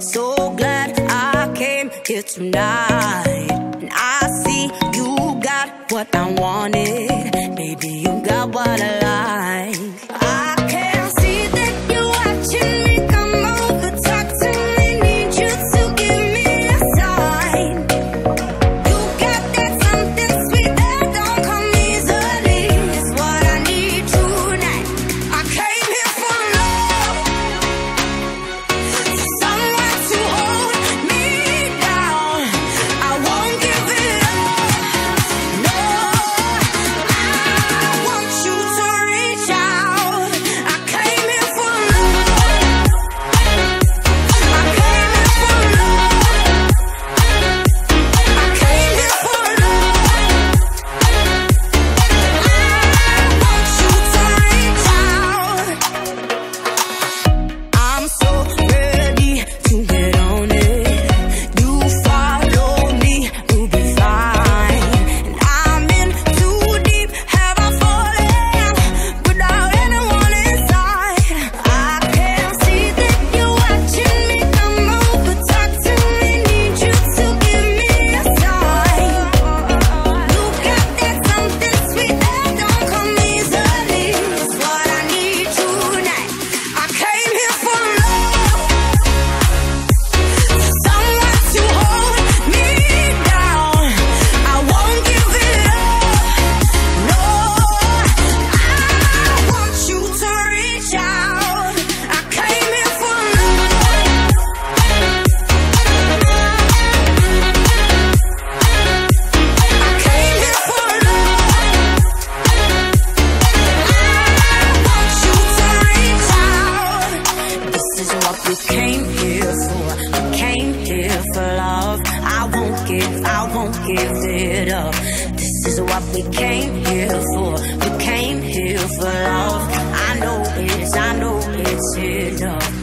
So glad I came here tonight. And I see you got what I wanted. came here for, I came here for love. I won't give, I won't give it up. This is what we came here for, we came here for love. I know it's, I know it's enough.